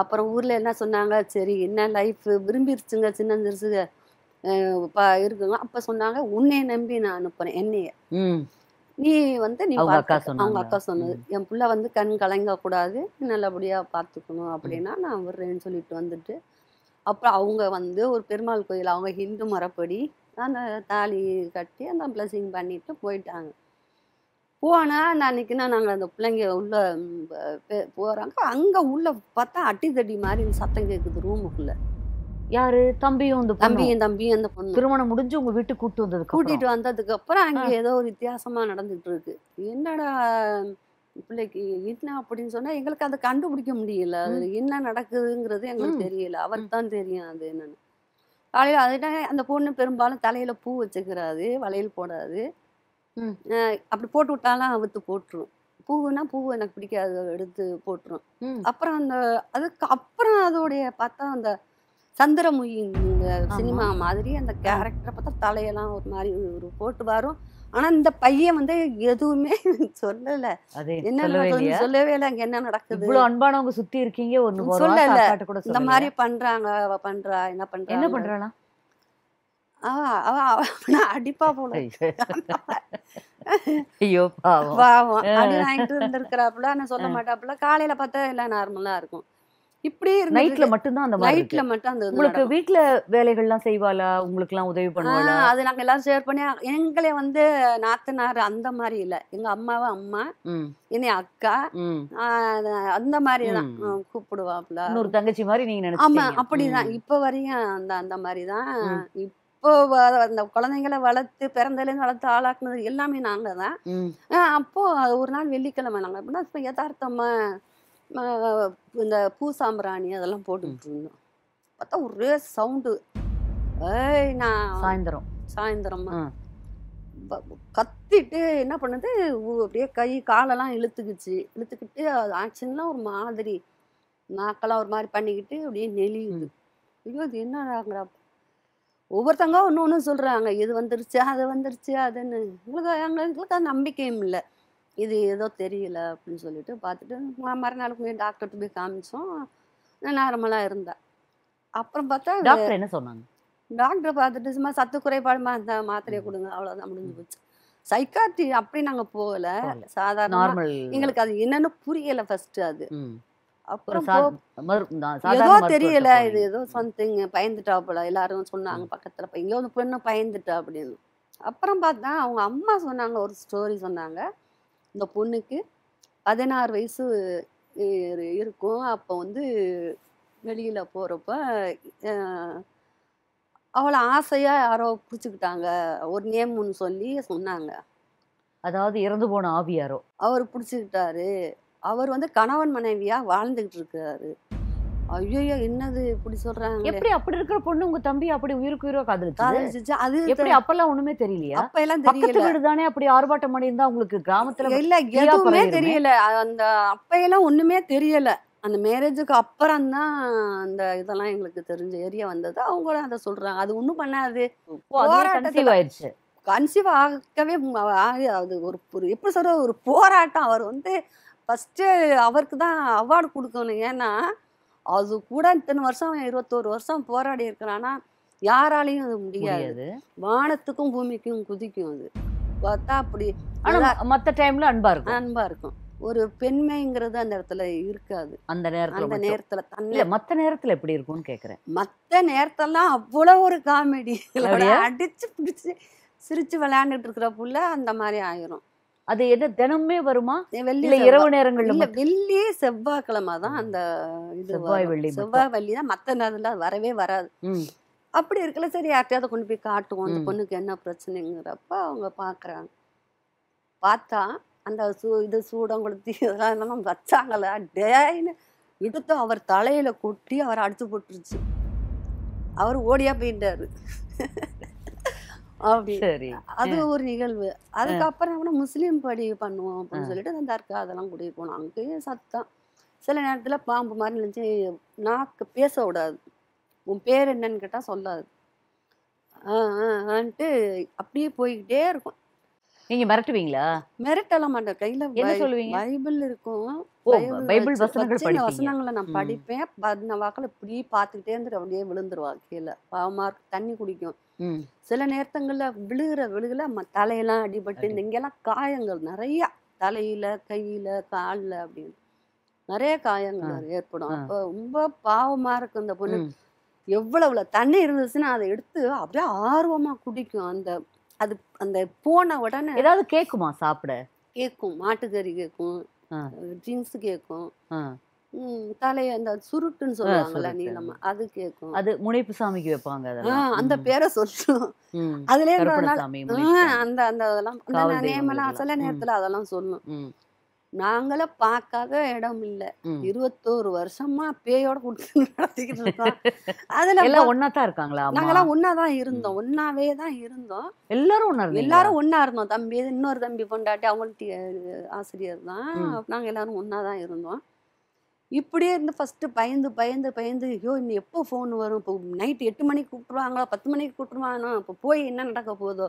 அப்புறம் ஊர்ல என்ன சொன்னாங்க? சரி என்ன லைஃப் விரும்பிருச்சுங்க சின்ன சிறுசுங்க இருக்குங்க அப்ப சொன்னாங்க. உன்னைய நம்பி நான் அனுப்புறேன் என்னைய. நீ வந்து நீ அவங்க அக்கா சொன்னது. என் புள்ள வந்து கண் கலங்க கூடாது நல்லபடியா பார்த்துக்கணும் அப்படின்னா நான் விடுறேன்னு சொல்லிட்டு வந்துட்டு அப்புறம் அவங்க வந்து ஒரு பெருமாள் கோயில் அவங்க ஹிந்து மரப்படி அந்த தாலி கட்டி அந்த பிளஸிங் பண்ணிட்டு போயிட்டாங்க. போனா நான் அன்னைக்குன்னா நாங்கள் அந்த பிள்ளைங்க உள்ள ம், ப- பே- போறாங்க. அங்க உள்ள பார்த்தா அட்டி தடி மாதிரி சத்தம் கேட்குது ரூமுக்குள்ள யாரு? தம்பியும் பொண்ணும்? தம்பியும் தம்பியும் அந்த பொண்ணு திருமணம் முடிஞ்சு உங்க வீட்டுக்கு கூட்டு வந்ததுக்கு கூட்டிட்டு. வந்ததுக்கு அப்புறம் அங்க ஏதோ ஒரு வித்தியாசமா நடந்துட்டு இருக்கு. என்னடா பிள்ளைக்கு என்ன அப்படின்னு சொன்னா எங்களுக்கு அதை கண்டுபிடிக்க முடியல. அது என்ன நடக்குதுங்கிறது எங்களுக்கு. தெரியல. அவருக்கு தான் தெரியும் அது என்னன்னு. காலையில அதுதான் அந்த பொண்ணு பெரும்பாலும் தலையில பூ வச்சுக்கிறாது வளையல் போடாது. அப்படி போட்டு விட்டாலும் அவுத்து போட்டுரும். பூவுனா பூ எனக்கு பிடிக்காது எடுத்து போட்டுரும். அப்புறம் அந்த அதுக்கு அப்புறம் அதோடைய பார்த்தா அந்த சந்திரமுகி இந்த சினிமா மாதிரி அந்த கேரக்டரை பார்த்தா தலையெல்லாம் ஒரு மாதிரி ஒரு போட்டு வரும். ஆனா இந்த பையன் வந்து எதுவுமே சொல்லல. என்ன சொல்லவே இல்லை. அங்க என்ன நடக்குது? இவ்வளவு அன்பானவங்க சுத்தி இருக்கீங்க. ஒண்ணு சொல்லல. இந்த? மாதிரி பண்றாங்க பண்றா என்ன பண்றா என்ன பண்றானா அடிப்பா போல. ஐயோ பாவம். பாவம். அடி வாங்கிட்டு இருந்திருக்கிறாப்புல நான் சொல்ல மாட்டாப்புல. காலையில பார்த்தா எல்லாம் நார்மலா இருக்கும். இப்படி நைட்ல மட்டும்தான் அந்த மாதிரி நைட்ல. மட்டும் அந்த உங்களுக்கு. வீட்ல வேலைகள்லாம் செய்வாளா? உங்களுக்கு எல்லாம் உதவி பண்ணுவாளா? அது நாங்க எல்லாரும் ஷேர் பண்ணி எங்களே வந்து நாத்தனார் அந்த மாதிரி இல்ல. எங்க அம்மாவை அம்மா என்னை அக்கா அந்த மாதிரி தான். ம். கூப்பிடுவாப்புல. இன்னொரு தங்கச்சி மாதிரி நீங்க ஆமா நினைச்சீங்க அப்படிதான். இப்ப வரையும் அந்த அந்த மாதிரி தான். வ- அந்த குழந்தைங்களை வளர்த்து பிறந்ததுலேருந்து வளர்த்து ஆளாக்குனது எல்லாமே நாங்க தான். அப்போ ஒரு நாள் வெள்ளிக்கிழமை நாங்க அப்படின்னா இப்போ யதார்த்தமா இந்த பூ சாம்பிராணி அதெல்லாம் போட்டுக்கிட்டு இருந்தோம். பார்த்தா ஒரே சவுண்டு ஏய் நான் சாயந்தரம். சாயந்தரமா. கத்திட்டு என்ன பண்ணுது? அப்படியே கை காலெல்லாம் இழுத்துக்குச்சு. இழுத்துக்கிட்டு அது ஆக்ஷன்லாம் ஒரு மாதிரி நாக்கெல்லாம் ஒரு மாதிரி பண்ணிக்கிட்டு அப்படியே நெளியுது. ஐயோ இது என்னடாங்கிறா? ஒவ்வொருத்தங்க ஒன்று ஒன்று சொல்கிறாங்க இது வந்துருச்சு அது வந்துருச்சு அதுன்னு. எங்களுக்கு எங்களுக்கு அது நம்பிக்கையும் இல்லை. இது ஏதோ தெரியல அப்படின்னு சொல்லிட்டு பார்த்துட்டு ம- மறுநாளுக்கு போய் டாக்டர்கிட்ட போய் காமிச்சோம். நார்மலாக இருந்தா. அப்புறம் பார்த்தா டாக்டர் என்ன சொன்னாங்க? டாக்டர் பார்த்துட்டு சும்மா சத்து குறைபாடுமா அந்த மாத்திரையை கொடுங்க அவ்வளோதான் முடிஞ்சு போச்சு. சைக்காட்ரி அப்படி நாங்க போகல. சாதாரண எங்களுக்கு அது என்னன்னு புரியல ஃபர்ஸ்ட் அது. ஏதோ தெரியல இது. ஏதோ சம்திங் பயந்துட்டாப்புல எல்லாரும் சொன்னாங்க பக்கத்துல எங்கேயோ ஒரு பொண்ணு பயந்துட்டா அப்படின்னு. அப்புறம் பார்த்தா அவங்க அம்மா சொன்னாங்க ஒரு ஸ்டோரி சொன்னாங்க. இந்த பொண்ணுக்கு பதினாறு வயசு இரு- இருக்கும். அப்போ வந்து வெளியில போறப்ப அஹ், அவளை ஆசையா யாரோ பிடிச்சிக்கிட்டாங்க. ஒரு நேம்னு சொல்லி சொன்னாங்க. அதாவது இறந்து போன ஆவியாரோ? அவர் பிடிச்சிக்கிட்டாரு. அவர் வந்து கணவன் மனைவியா வாழ்ந்துகிட்டு இருக்காரு ஐயோ என்னது இப்படி சொல்றாங்க? எப்படி அப்படி இருக்கிற பொண்ணு உங்க தம்பி அப்படி உயிருக்கு உயிரோ காதலிச்சு அது எப்படி அப்பெல்லாம் ஒண்ணுமே தெரியலையா? அப்ப எல்லாம் தெரியல. வீடு தானே அப்படி ஆர்ப்பாட்டம் பண்ணி இருந்தா உங்களுக்கு கிராமத்துல இல்ல எதுவுமே. தெரியல. அந்த அப்பையெல்லாம் ஒண்ணுமே தெரியல. அந்த மேரேஜுக்கு அப்புறம் தான் அந்த இதெல்லாம் எங்களுக்கு தெரிஞ்ச ஏரியா வந்தது. அவங்களும் அதை சொல்றாங்க. அது ஒண்ணும் பண்ணாது. போராட்டத்துல- ஆயிடுச்சு கன்சீவ் ஆகவே அது ஒரு எப்படி சொல்ற ஒரு போராட்டம். அவர் வந்து ஃபர்ஸ்ட் அவருக்கு தான் அவார்டு கொடுக்கணும். ஏன்னா அது கூட இத்தனை வருஷம் அவன் இருபத்தோரு வருஷம் போராடி இருக்கிறான்னா யாராலையும் அது முடியாது. வானத்துக்கும் பூமிக்கும் குதிக்கும் அது. பார்த்தா அப்படி ஆனா நல்லா ம- மத்த டைம்ல அன்பா இருக்கும். அன்பா இருக்கும். ஒரு பெண்மைங்கிறது அந்த இடத்துல இருக்காது. அந்த நேரத்துல அந்த. நேரத்துல தன்னை மத்த நேரத்துல எப்படி இருக்கும்னு கேக்குறேன். மத்த நேரத்தெல்லாம் அவ்வளவு ஒரு காமெடி? அடிச்சு பிடிச்சு சிரிச்சு விளையாண்டுட்டு இருக்கிற புள்ள அந்த மாதிரி ஆயிரும். அது என்ன தினமுமே வருமா? வெள்ளி இரவு நேரங்கள்ல இல்ல? வெள்ளி செவ்வாய்க்கிழமை தான் அந்த இது செவ்வாய். வெள்ளி. செவ்வாய் வெள்ளி தான். மத்த நேரத்துல அது வரவே வராது. அப்படி இருக்கல சரி யார்ட்டையாவது கொண்டு போய் காட்டுவோம். அந்த. பொண்ணுக்கு என்ன பிரச்சனைங்கிறப்ப அவங்க பாக்குறாங்க. பார்த்தா அந்த சூ இது சூடம் கொளுத்தி இதெல்லாம் எல்லாம் வச்சாங்களா? டேன்னு எடுத்து அவர் தலையில கொட்டி அவர் அடிச்சு போட்டுருச்சு. அவர் ஓடியா போயிட்டாரு. அப்படி. சரி. அது ஒரு நிகழ்வு. அதுக்கப்புறம் கூட முஸ்லீம் படி பண்ணுவோம் அப்படின்னு சொல்லிட்டு அந்த தர்கா அதெல்லாம் கூட்டிட்டு போனோம். அங்கேயும் சத்தம். சில நேரத்துல பாம்பு மாதிரி இருந்துச்சு நாக்கு பேச விடாது. உன் பேர் என்னன்னு கேட்டா சொல்லாது. ஆன்ட்டு அப்படியே போய்கிட்டே இருக்கும். நீங்க மிரட்டுவீங்களா மிரட்டலாம் மாட்டேன் கையில என்ன சொல்லுவீங்க பைபிள் இருக்கும் பைபிள் வசனங்கள் வசனங்களை நான். படிப்பேன் பண்ண வாக்கில் இப்படி பார்த்துக்கிட்டே இருந்து அப்படியே விழுந்துருவா கீழே பாவமா. தண்ணி குடிக்கும். சில நேரத்தங்கள்ல விழுகிற விழுகல தலையெல்லாம் அடிபட்டு இந்த. இங்கெல்லாம் காயங்கள் நிறைய தலையில கையில கால்ல அப்படின்னு நிறைய காயங்கள். ஏற்படும். அப்போ ரொம்ப பாவமா இருக்கும் இந்த பொண்ணு. எவ்வளவுல தண்ணி இருந்துச்சுன்னா அதை எடுத்து அப்படியே ஆர்வமா குடிக்கும் அந்த அது அந்த போன உடனே ஏதாவது கேக்குமா சாப்பிட கேட்கும் மாட்டுக்கறி கேட்கும். ட்ரிங்க்ஸ் கேட்கும் தலைய அந்த சுருட்டுன்னு சொல்லுவாங்கல்ல. நீளமா அது கேட்கும் அது முனைப்பு சாமிக்கு வைப்பாங்க அந்த. பேரை சொல்லும். அதுல. அந்த அந்த அதெல்லாம் காவல் நேமெல்லாம் சில. நேரத்துல அதெல்லாம் சொல்லும். நாங்கள பார்க்காத இடம் இல்ல. இருபத்தோரு வருஷமா பேயோட கொடுத்து நடத்திக்கிட்டு இருக்கோம். அதுல எல்லாம் ஒன்னா தான் இருக்காங்களா நாங்கெல்லாம் ஒன்னாதான் இருந்தோம். ஒன்னாவே தான் இருந்தோம். எல்லாரும் ஒன்னா? எல்லாரும் ஒண்ணா இருந்தோம். தம்பி இன்னொரு தம்பி பொண்டாட்டி அவங்கள்ட்ட ஆசிரியர் தான். நாங்க எல்லாரும் ஒண்ணா தான் இருந்தோம். இப்படியே இருந்து ஃபர்ஸ்ட் பயந்து பயந்து பயந்து ஐயோ இன்னும் எப்போ ஃபோன் வரும்? இப்போ நைட் எட்டு மணிக்கு கூப்பிட்டுருவாங்களா? பத்து மணிக்கு கூப்பிட்டுருவானோ? இப்போ போய் என்ன நடக்க போதோ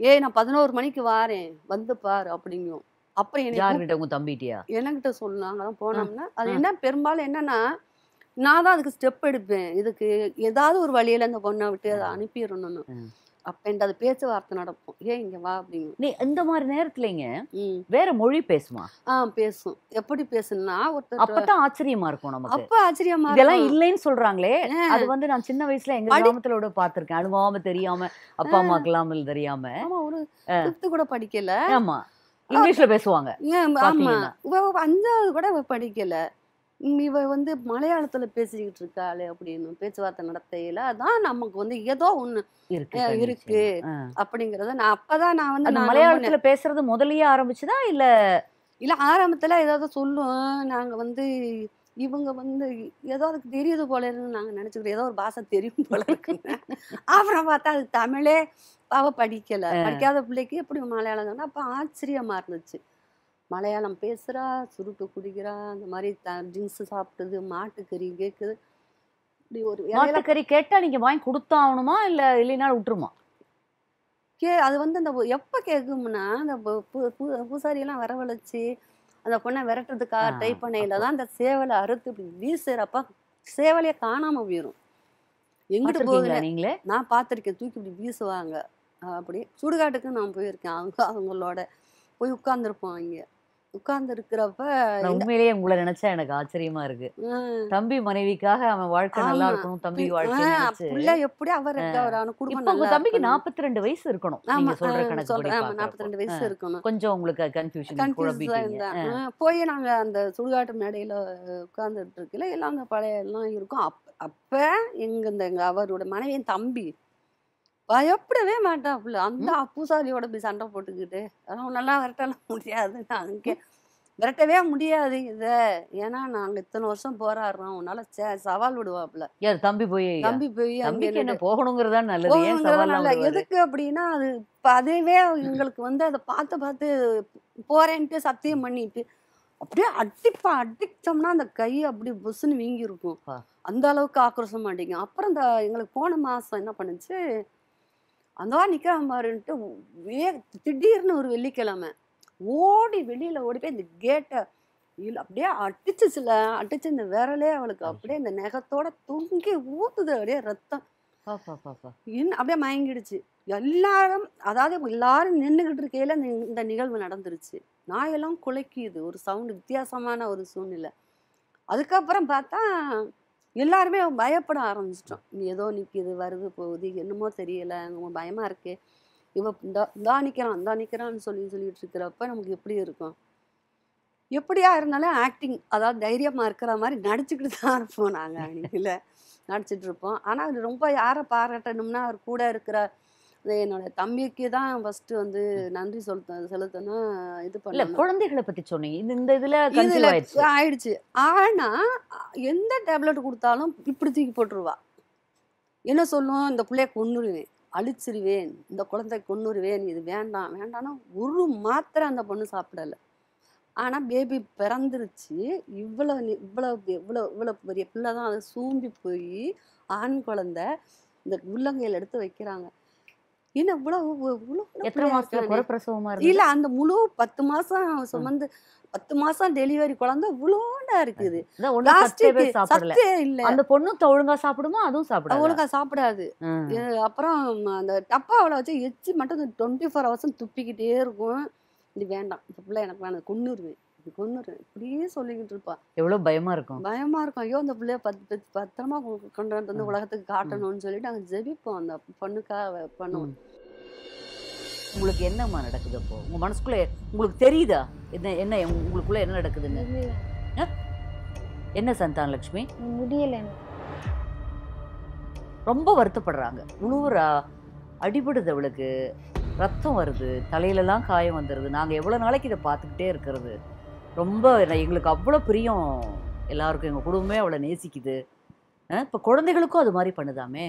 ஏய் நான் பதினோரு மணிக்கு வாரேன். வந்து பாரு அப்படிங்கும். அப்புறம் யார்கிட்ட? உங்க தம்பிட்டியா என்கிட்ட சொன்னாங்க. தான் போனோம்னா அது. என்ன பெரும்பாலும் என்னன்னா நான் தான் அதுக்கு ஸ்டெப் எடுப்பேன். இதுக்கு ஏதாவது ஒரு வழியில இந்த பொண்ணை விட்டு அதை அனுப்பிடணும்னு. அப்ப என்கிட்ட அது பேச்சுவார்த்தை நடக்கும். ஏன் இங்க வா அப்படிங்கும் நீ இந்த மாதிரி நேரத்துலங்க ம். வேற மொழி பேசுமா? ஆ பேசும். எப்படி பேசுனா ஒருத்தர் அப்பதான் ஆச்சரியமா இருக்கும் நமக்கு. அப்ப ஆச்சரியமா இதெல்லாம். இல்லைன்னு சொல்றாங்களே. அது வந்து நான் சின்ன வயசுல எங்க படி- கிராமத்துல பார்த்திருக்கேன். அனுபவமா தெரியாம அப்பா அம்மாக்கு இல்லாமல் தெரியாம. ஆமா ஒரு கூட படிக்கல. ஆமா. இங்கிலீஷ்ல பேசுவாங்க. ஆமா. அஞ்சாவது கூட இவ படிக்கல. இவ வந்து மலையாளத்துல பேசிக்கிட்டு இருக்காளே அப்படின்னு பேச்சுவார்த்தை நடத்தையில அதான் நமக்கு வந்து ஏதோ ஒண்ணு இருக்கு. இருக்கு. அப்படிங்கறத நான் அப்பதான் நான் வந்து மலையாளத்துல பேசுறது முதல்லயே ஆரம்பிச்சுதா இல்ல? இல்ல ஆரம்பத்துல ஏதாவது சொல்லும் நாங்க வந்து இவங்க வந்து ஏதோ அதுக்கு தெரியுது போல இருக்குன்னு நாங்க நினைச்சுக்கிறோம் ஏதோ ஒரு பாஷை தெரியும் போல இருக்குங்க அப்புறம் பார்த்தா அது தமிழே. அவ படிக்கல. படிக்காத பிள்ளைக்கு எப்படி மலையாளம் சொன்னா அப்ப ஆச்சரியமா இருந்துச்சு. மலையாளம் பேசுறா சுருட்டு குடிக்கிறா அந்த மாதிரி ட்ரிங்க்ஸ் சாப்பிட்டது மாட்டுக்கறி கேக்குது. இப்படி ஒரு மாட்டுக்கறி கேட்டா நீங்க வாங்கி கொடுத்தாகணுமா இல்ல இல்லைனாலும் விட்டுருமா? கே அது வந்து அந்த எப்ப கேட்கும்னா அந்த பூசாரியெல்லாம் வரவழைச்சு அந்த பொண்ணை விரட்டுறதுக்காக ட்ரை பண்ணையில. தான் அந்த சேவலை அறுத்து இப்படி வீசுறப்ப சேவலையே காணாம போயிடும் எங்கிட்டு போகுது நீங்களே? நான் பார்த்துருக்கேன். தூக்கி இப்படி வீசுவாங்க. அப்படி சுடுகாட்டுக்கு நான் போயிருக்கேன். அவங்க அவங்களோட போய் உட்கார்ந்துருப்போம் அங்க. உட்கார்ந்து இருக்கிறப்ப நான் உண்மையிலேயே உங்களை நினைச்சா எனக்கு ஆச்சரியமா இருக்கு. தம்பி மனைவிக்காக அவன் வாழ்க்கை நல்லா. இருக்கணும் தம்பி வாழ்க்கை புள்ள எப்படி அவர் குடும்பம் தம்பிக்கு. நாற்பத்தி ரெண்டு வயசு இருக்கணும் ஆமா. சொல்ற கணக்கு நாற்பத்தி ரெண்டு வயசு இருக்கணும். கொஞ்சம் உங்களுக்கு கன்ஃபியூஷன் போய் நாங்க அந்த சுடுகாட்டு மேடையில உட்கார்ந்துட்டு இருக்கல. எல்லாம் அந்த பழைய எல்லாம் இருக்கும். அப் அப்ப எங்க இந்த எங்க அவரோட மனைவியின் தம்பி பயப்படவே மாட்டாப்புல அந்த பூசாரியோட போய் சண்டை போட்டுக்கிட்டு அதெல்லாம் நல்லா விரட்டலாம். முடியாது. அங்கே விரட்டவே முடியாது இத. ஏன்னா நாங்க இத்தனை வருஷம் போராடுறோம். உன்னால சவால் விடுவாப்புல. யார் தம்பி போய் தம்பி போய் என்ன போகணுங்கிறதா நல்லது. எதுக்கு அப்படின்னா அது அதுவே எங்களுக்கு வந்து அதை பார்த்து பார்த்து போறேன்ட்டு சத்தியம் பண்ணிட்டு அப்படியே அடிப்பா அடிச்சோம்னா அந்த கை அப்படியே புஸ்ன்னு வீங்கி இருக்கும். அந்த அளவுக்கு ஆக்ரோஷம் மாட்டேங்க அப்புறம் இந்த எங்களுக்கு போன மாசம் என்ன பண்ணுச்சு? அந்த நிக்கிறான் பாருன்ட்டு வே திடீர்னு ஒரு வெள்ளிக்கிழமை. ஓடி வெளியில ஓடி போய் இந்த கேட்டை இல்ல அப்படியே அடிச்சுச்சுல அடிச்சு இந்த விரலே அவளுக்கு அப்படியே இந்த நெகத்தோட தொங்கி ஊத்துது அப்படியே ரத்தம். இன்னும் அப்படியே மயங்கிடுச்சு. எல்லாரும் அதாவது எல்லாரும் நின்றுகிட்டு இருக்கையில இந்த இந்த நிகழ்வு நடந்துருச்சு. நாயெல்லாம் குலைக்குது. ஒரு சவுண்டு வித்தியாசமான ஒரு சூழ்நிலை அதுக்கப்புறம் பார்த்தா எல்லாருமே பயப்பட ஆரம்பிச்சிட்டோம். நீ ஏதோ நிற்கிது வருது போகுது என்னமோ தெரியல நம்ம பயமா இருக்கு. இவ இந்த இந்தா நிற்கிறான் இந்தா நிற்கிறான்னு சொல்லி சொல்லிட்டு இருக்கிறப்ப நமக்கு எப்படி இருக்கும்? எப்படியா இருந்தாலும் ஆக்டிங் அதாவது தைரியமாக இருக்கிற மாதிரி நடிச்சுக்கிட்டு தான் இருப்போம் நாங்கள் அன்னைக்குல. நடிச்சிட்டு இருப்போம். ஆனால் அது ரொம்ப யாரை பாராட்டணும்னா அவர் கூட இருக்கிற என்னோட தம்பிக்கு தான் ஃபர்ஸ்ட் வந்து நன்றி செலுத்த செலுத்தணும் இது பண்ணணும். குழந்தைகளை பத்தி சொன்னீங்க. இந்த இந்த இதுல இதுல ஆயிடுச்சு. ஆனா எந்த டேப்லெட் கொடுத்தாலும் இப்படி தூக்கி போட்டுருவா. என்ன சொல்லும்? இந்த பிள்ளைய கொன்னுருவேன் அழிச்சிருவேன் இந்த குழந்தை கொன்னுருவேன் இது வேண்டாம் வேண்டாம்னா ஒரு மாத்திரை அந்த பொண்ணு சாப்பிடல. ஆனா பேபி பிறந்துருச்சு. இவ்வளவு நி- இவ்வளவு இவ்வளவு இவ்வளவு பெரிய பிள்ளை தான். அது சூம்பி போய் ஆண் குழந்தை இந்த உள்ளங்கையில் எடுத்து வைக்கிறாங்க. என்ன இவ்வளவு எத்தனை மாசத்துல இல்ல அந்த முழு பத்து மாசம் சுமந்து பத்து மாசம் டெலிவரி குழந்தை இவ்வளோண்டா இருக்குது. சத்தே இல்ல. அந்த பொண்ணு ஒழுங்கா சாப்பிடுமா? அதுவும் சாப்பிடாது? ஒழுங்கா சாப்பிடாது. அப்புறம் அந்த டப்பாவில் வச்சு எச்சி மட்டும் டுவெண்ட்டி ஃபோர் ஹவர்ஸும் துப்பிக்கிட்டே இருக்கும். இது வேண்டாம். இந்த பிள்ளை எனக்கு வேணாம். கொன்னுருவேன். இது கொன்னுருவேன் இப்படியே சொல்லிக்கிட்டு இருப்பா. எவ்வளவு பயமா இருக்கும். பயமா இருக்கும். ஐயோ அந்த பிள்ளைய பத்து பத்து பத்திரமா கொண்டு வந்து. உலகத்துக்கு காட்டணும்னு சொல்லிட்டு நாங்கள் ஜெபிப்போம். அந்த பொண்ணுக்காக பண்ணுவோம். உங்களுக்கு என்னம்மா நடக்குது அப்போ? உங்க மனசுக்குள்ள உங்களுக்கு தெரியுதா? என்ன என்ன உங்களுக்குள்ள என்ன நடக்குதுன்னு? என்ன சந்தான லட்சுமி? முடியல. ரொம்ப வருத்தப்படுறாங்க. உழுவுறா அடிபடுது அவளுக்கு. ரத்தம் வருது தலையிலலாம் காயம் வந்துடுது நாங்கள் எவ்வளோ நாளைக்கு இதை பார்த்துக்கிட்டே இருக்கிறது? ரொம்ப எங்களுக்கு அவ்வளோ பிரியம் எல்லாருக்கும் எங்கள் குடும்பமே அவ்வளோ நேசிக்குது. இப்போ குழந்தைகளுக்கும் அது மாதிரி பண்ணுதாமே?